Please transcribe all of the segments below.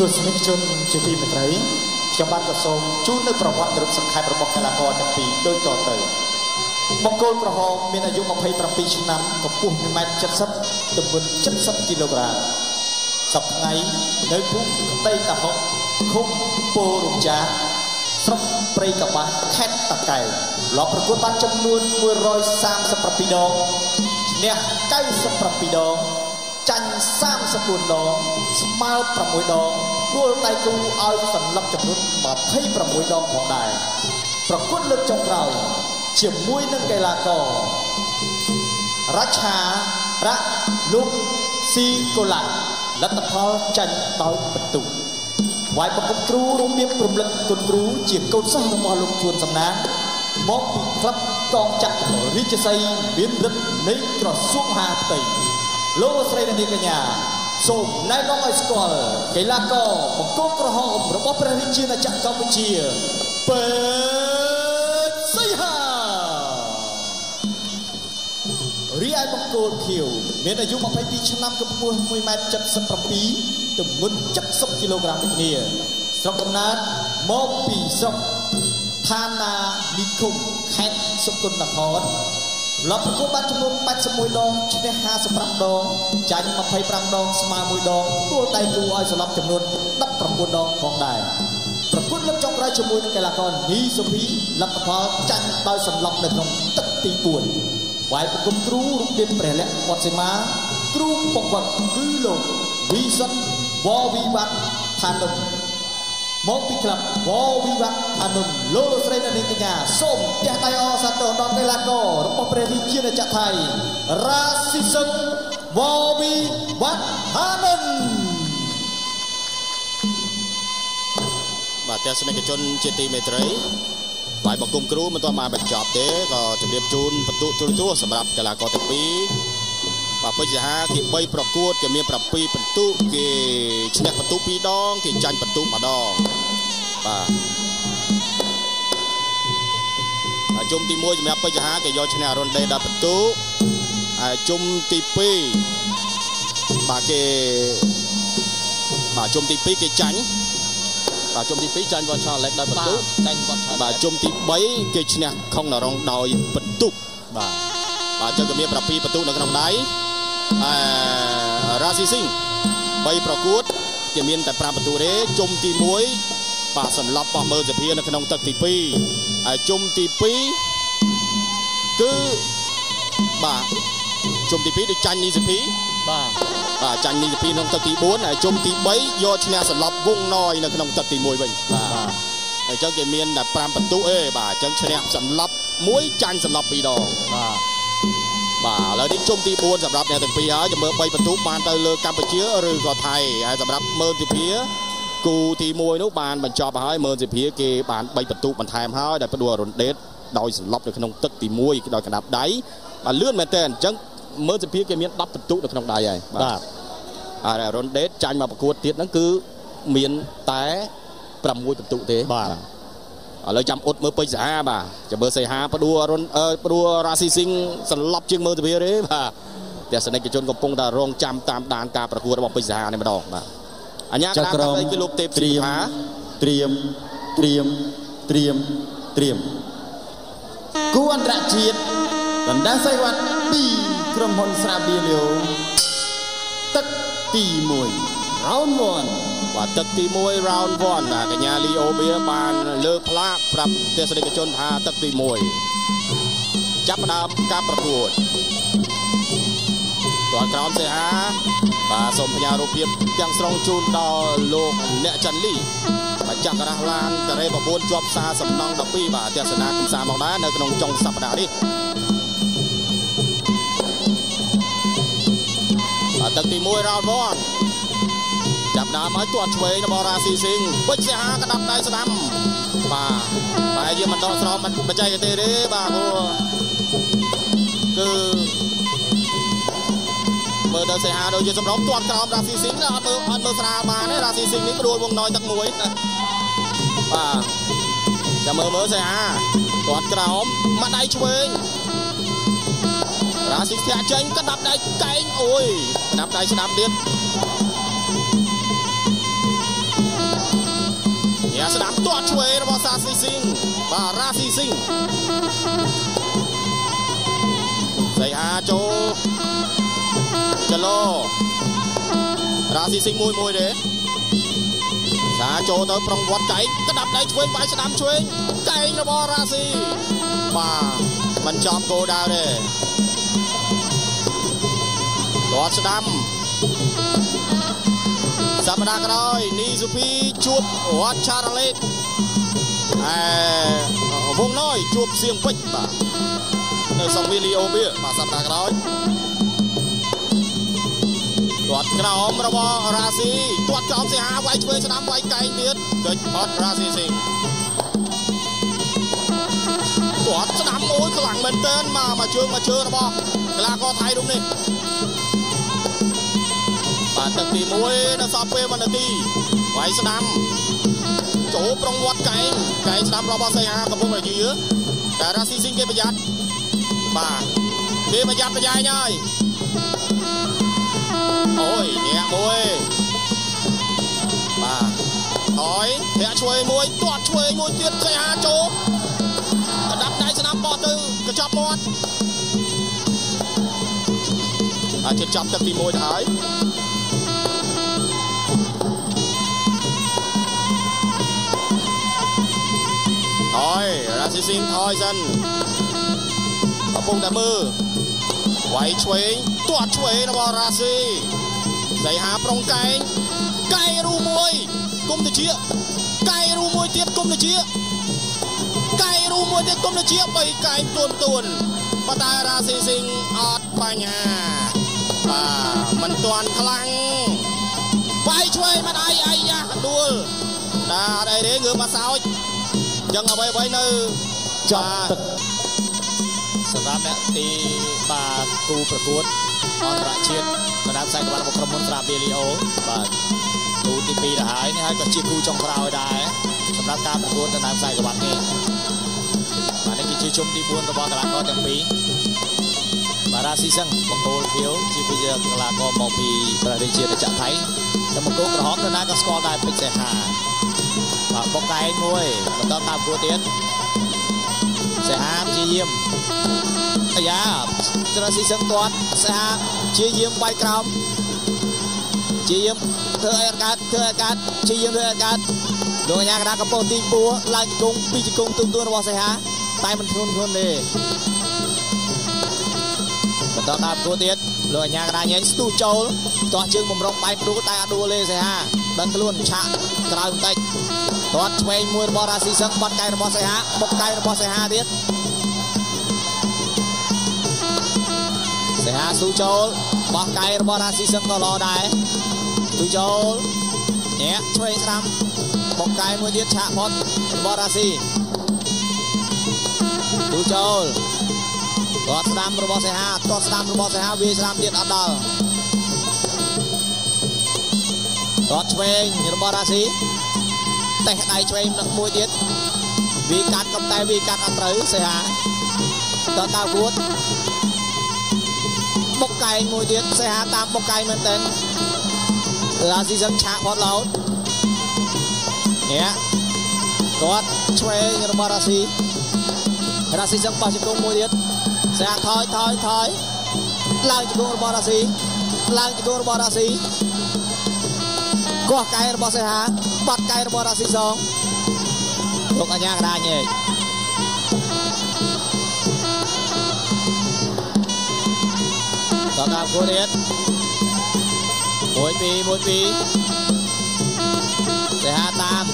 ទស្សនិកជនជាទីមេត្រីខ្ញុំបាទក៏សូមជូននៅប្រវត្តិរូបសង្ខេបរបស់កីឡាករទាំងពីរដូចតទៅបង្គោលក្រហមមានអាយុ27ឆ្នាំកម្ពស់1.70ម៉ែត្រទម្ងន់70គីឡូក្រាមសប្តាហ៍នៅភូមិក្តីតាហុកឃុំពោរំចាស្រុកព្រៃកបាស់ខេត្តតាកែវលបប្រកួតបានចំនួន137ដងឈ្នះ97ដង ចាញ់34ដងស្មើ6ដងដួលដៃគូឲ្យសន្លប់ចំនួន26ដងផងដែរប្រកួតលើកចុងក្រោយជាមួយនឹងកីឡាកររាឆារៈលោកស៊ីកូឡាលទ្ធផលចាញ់ដោយបន្ទុកវាយប្រគំគ្រូរួមមានព្រំលឹកគុណគ្រូជាកូនសិស្សរបស់លោកជួនសំណាងមកពីក្លឹបកងចក្ររាជសីមានរិទ្ធនៃក្រសួងមហាផ្ទៃ លោកស្រីនាងកញ្ញាសូមណែនាំឲ្យស្គាល់កីឡាករបង្គោលក្រហមរបស់ព្រះរាជាណាចក្រកម្ពុជាពេទ្យសីហារីឯបង្គោលខៀវមានអាយុ22ឆ្នាំកម្ពស់1.77ម៉ែត្រទម្ងន់70គីឡូក្រាមដូចគ្នាស្រុកកំណើតមកពីស្រុកឋានានិគមខេត្តសុគន្ធនគរ លប់ប្រកួតបានចំនួន81ដងឈ្នះ55ដងចាញ់25ដងស្មើ1ដងទួលដៃគូឲ្យសន្លប់ចំនួន19ដងផងដែរប្រកួតលើកចុងក្រោយជាមួយនឹងកីឡាករនីសុភីលទ្ធផលចាញ់ដោយសន្លប់នៅក្នុងទឹកទី4វាយប្រគំគ្រូរូបភាពព្រះលក្ខណ៍វត្តសេមាគ្រូពងវត្តគឺលោកវីសិនវវិវត្តថានុមកពីក្លឹបវវិវត្តអនុមលោកលោកស្រីនិងនាងកញ្ញាសូមផ្ទះដៃអសាទរដល់កីឡាកររបស់ ព្រះរាជាណាចក្រថៃរ៉ាស៊ីសឹងវវិវត្តអនុមបាទទស្សនិកជនជាទីមេត្រីបាយបង្គំគ្រូមិនទាន់បានបញ្ចប់ទេក៏ជម្រាបជូនបន្ទុកទូរទស្សន៍សម្រាប់កីឡាករទាំងពីរបាទពេជ្រសាហាគេ3ប្រកួតគេមាន7បន្ទុកគេឈ្នះបន្ទុក2ដងគេចាញ់បន្ទុកម្ដងបាទ ជុំទី1សម្រាប់ពេជ្រសាហាគេយកឈ្នះរុនដេ10បន្ទុកហើយជុំទី2បាទគេបាទជុំទី2គេចាញ់បាទជុំទី2ចាញ់វ៉ាន់ឆាឡេកដោយបន្ទុកចាញ់វ៉ាន់ឆាបាទជុំទី3គេឈ្នះខុងណារងដោយបន្ទុកបាទបាទចឹងក៏មាន7បន្ទុកនៅក្នុងដៃអឺរ៉ាស៊ីស៊ីង3ប្រកួតគេមានតែ5បន្ទុកទេជុំទី1បាទសន្លប់បោះមើលសភានៅក្នុងទឹកទី2ហើយ ជុំទី2គឺបាទជុំទី2ដូចចាញ់នីសភាបាទបាទចាញ់នីសភាក្នុងទឹកទី4ហើយជុំទី3យកឈ្នះសន្លប់វងណយនៅក្នុងទឹកទី1វិញបាទអញ្ចឹងគេមានតែ5បន្ទុកទេបាទអញ្ចឹងឈ្នះសន្លប់1ចាញ់សន្លប់2ដងបាទបាទឥឡូវនេះជុំទី4សម្រាប់អ្នកទាំងពីរហើយចាំមើល3បន្ទុកបានទៅលើកម្ពុជាឬក៏ថៃហើយសម្រាប់មើលទីភា គូទី1នោះបានបញ្ចប់ហើយមើលទីភាគេបាន3បន្ទុកបន្ថែមហើយដែលផ្ដួលរុនដេតដោយសន្លប់នៅក្នុងទឹកទី1ដោយកណ្ដាប់ដៃបាទលឿនមែនតើអញ្ចឹងមើលទីភាគេមាន10បន្ទុកនៅក្នុងដៃហើយបាទហើយរុនដេតចាញ់មកប្រកួតទៀតហ្នឹងគឺមានតែ6បន្ទុកទេបាទឥឡូវចាំអ៊ុតមើលពេជ្រសាហាបាទចាំមើលសីហាផ្ដួរុនអឺផ្ដួរ៉ាស៊ីស៊ីងសន្លប់ជាងមើលទៅវាទេបាទទស្សនិកជនកំពុងតែរងចាំតាមដានការប្រកួតរបស់ពេជ្រសាហានេះម្ដងបាទ អញ្ញាការកាគឺលោកទេពត្រៀមត្រៀមត្រៀមត្រៀមត្រៀមគូអន្តរជាតិដណ្ដើមសីវ័ត2ក្រុមហ៊ុនស្រាបៀរលាវទឹកទី1 round 1បាទទឹកទី1 round 1បាទកញ្ញាលីអូបៀបានលើកផ្លាកប្រាប់ទស្សនិកជនថាទឹកទី1ចាប់ផ្ដើមការប្រកួតទាត់ក្រោមសេហា បាទសូមផ្ញើរូបភាពទាំងស្រុងជូនដល់លោកអ្នកច័ន្ទលីបាទចាក់រះឡានការ៉េ9ជាប់សារសំណង12បាទទស្សនាកំសាន្តមកដែរនៅក្នុងចុងសប្តាហ៍នេះបាទទឹកទី1 round 1ចាប់ដើមហើយទាត់ឆ្វេងរបស់រ៉ាស៊ីស៊ីងពេជ្រសហាក្តាប់ដៃស្ដាំបាទតែយើងមិនដកស្រង់មិនបច្ចេកទេសទេបាទព្រោះគឺ មើលទៅសេហាដូចជាសម្រុំទាត់ក្រោមរ៉ាស៊ីស៊ីងអត់មើលអត់មើលស្រាលបានទេរ៉ាស៊ីស៊ីងនេះព្រួលវងណយទឹកមួយបាទចាំមើលមើលសេហាទាត់ក្រោមមកដៃឆ្វេងរ៉ាស៊ីស្ទាក់ចេញក្តាប់ដៃកែងអូយក្តាប់ដៃស្ដាំទៀតអ្នកស្ដាំទាត់ឆ្វេងរបស់សាស៊ីស៊ីងបាទរ៉ាស៊ីស៊ីងសៃហាចូលច ឡូរ៉ាស៊ីស៊ីងមួយមួយទេសាចូលទៅប្រុងវត្តកែងក្តាប់ដៃឆ្វេងបាយស្ដាំឆ្វេងកែងរបស់រ៉ាស៊ីបាទមិនចំគោលដៅទេគាត់ស្ដាំសប្តាហ៍ក្រោយនីស៊ូពីជួបវត្តឆារ៉ាលេតអែវងណយជួបសៀងពេជ្របាទនៅសង្វីលីអូបៀបាទសប្តាហ៍ក្រោយ ទាត់ក្រោមរបស់រ៉ាស៊ីទាត់ក្រោមសីហាវាយឆ្វេងស្ដាំវាយកែងទៀតកិច្ចផុតរ៉ាស៊ីស៊ីងទាត់ស្ដាំអូយខ្លាំងមែនទែនមកមកជើងមកជើងរបស់កីឡាករថៃរូបនេះបាទទឹកទី1នៅសល់ពេល1នាទីវាយស្ដាំចូលប្រងវត្តកែងកែងស្ដាំរបស់សីហាកំពុងតែយឺតែរ៉ាស៊ីស៊ីងគេប្រយ័ត្នបាទគេប្រយ័ត្នប្រយែងហើយអូយ យធាក់ឆ្វេងមួយទាត់ឆ្វេងមួយទៀតសីហាចូលកដាប់ដៃស្នាមបោះទៅកញ្ចប់មាត់អាចជិតចាប់ទឹកទី1ទៅហើយថយរ៉ាស៊ីស៊ីងថយសិនកំពុងតែមើលវាយឆ្វេងទាត់ឆ្វេងរបស់រ៉ាស៊ីសៃហាប្រុងកែងកែងរូមួយគុំទៅជាកែងរូមួយទៀត គុំទៅជាកែងរូមួយទៀតគុំទៅជាបីកែងទួនទួនប៉ុន្តែរ៉ាស៊ីស៊ីងអត់បញ្ហាបាទមិនទាន់ខ្លាំងវាយឆ្វេងមិនអីអីយ៉ាដួលណាអត់អីទេងើបមកសោចចឹងអ្វីអ្វីនៅចាប់ទឹក សម្រាប់អ្នកទីបាទគូប្រកួតអន្តរជាតិបណ្ដាខ្សែក្បាល់របស់ក្រុមហ៊ុនស្រាបៀលីអូបាទគូទី2ទៅហើយនេះហើយក៏ជាគូចុងក្រោយដែរសម្រាប់ការប្រកួតបណ្ដាខ្សែក្បាល់នេះបាទនេះគឺជាជុំទី4របស់កីឡាករទាំងពីរបាទរ៉ាស៊ីសឹងបង្គោលភៀវជាវិជ្ជាកីឡាករមកពីប្រទេសជាតិចក្រថៃតែបង្គោលក្រហមទៅណាក៏ស្គាល់ដែរពេជ្រសេហាបាទបកកែងមួយបន្តតាមប្រកួតទៀត សេហាព្យាយាមអាយ៉ាត្រស៊ីសឹងទាត់សាជាយាមបាយក្រោមជាយាមធ្វើឲ្យអត់កើតធ្វើឲ្យកើតជាយាមធ្វើឲ្យអត់កើតលោកអាញាកណ្ដាលកំពង់ទីពួរឡើងជង្គង់ពីជង្គង់ទុំទួនរបស់សេហាតែមិនធ្ងន់ធ្ងន់ទេបន្តតាមគួរទៀតលោកអាញាកណ្ដាលញ៉ែងស្ទុះចូលទាស់ជើងបំរុងបែកព្រួតែអត់ដួលទេសេហាដឹងខ្លួនឆាក់ក្រោយបន្តិច ទាត់ឆ្វេងមួយរបស់រ៉ាស៊ីសឹងបាត់កែរបស់សេហាបុកកែរបស់សេហាទៀតសេហាស៊ូចូលបោះកែរបស់រ៉ាស៊ីសឹងក៏ល្អដែរស៊ូចូលញាក់ឆ្វេងស្ដាំបុកកែមួយទៀតឆាក់ផុតរបស់រ៉ាស៊ីស៊ូចូលទាត់ស្ដាំរបស់សេហាទាត់ស្ដាំរបស់សេហាវាស្ដាំទៀតអត់ដល់ទាត់ឆ្វេងរបស់រ៉ាស៊ី តេះដៃឆ្វេងមួយទៀតវាកាត់ក៏តែវាកាត់អត់ត្រូវសេហាតតើវួតបុកកែងមួយទៀតសេហាតាមបុកកែងមែនតើរាស៊ីសឹងឆាកផតឡោតនេះគាត់ឆ្វេងរបស់រាស៊ីរាស៊ីសឹងបោះជង្គង់មួយទៀតសេហាថយថយថយឡើងជង្គង់របស់រាស៊ីឡើងជង្គង់របស់រាស៊ី កោះកែរបស់សេហាបាត់កែរបស់រាស៊ីសងលោកអញ្ញាកដាញេកតតាមគូទៀតមួយពីរមួយពីរសេហាតាម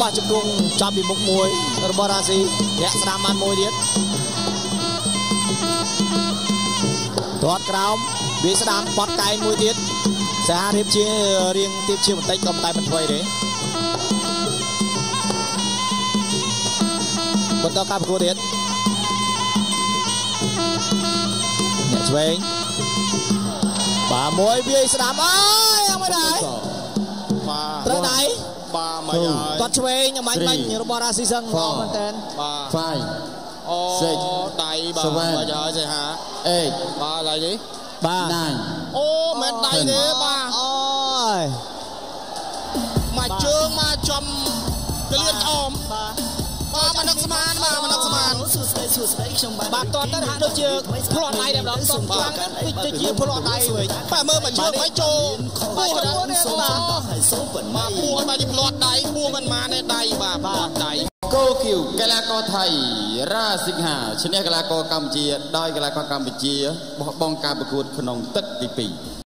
បោះជង្គង់ចាប់ពីមុខមួយរបស់រាស៊ីរាក់ស្ដាំបានមួយទៀតទាត់ក្រោមវាស្ដាំបត់កែងមួយទៀត សេហារៀបជារៀងទៀបជាបន្តិចក៏តែមិនធ្វើទេបន្តការប្រកួតទៀតអ្នកឆ្វេងបាទមួយវាយស្ដាំអើយយ៉ាងមិនដែរបាទត្រូវដៃបាទមកហើយតាត់ឆ្វេងយ៉ាងមិនបាញ់របស់រ៉ាស៊ីសឹងល្អមែនតើបាទហ្វាយអូសេចដៃបាទសវែនមកហើយសេហាអេកបាទដៃនេះ បាទណានអូមិនដៃទេបាទអូយមកជើងមកចំកលៀនក្អមបាទបាទមកនឹកស្មានបាទមកនឹកស្មានសួស្ដីសួស្ដីខ្ញុំបាទបាទតតទៅហាក់ដូចជាផ្លាត់ដៃតែម្ដងសុំខ្លាំងហ្នឹងដូចទៅជាផ្លាត់ដៃវិញបាទមើលមកជើងមិនចូលពោះដល់សូមបាទហើយសូមប៉ុណ្ណេបាទពោះបាទនេះផ្លាត់ដៃពោះមិនបានទេដៃបាទផ្លាត់ដៃ គោគីវកីឡាករថៃរ៉ាសិង្ហាឈ្នះកីឡាករកម្ពុជាដោយកីឡាករកម្ពុជាបោះបង់ការប្រកួតក្នុងទឹកទី2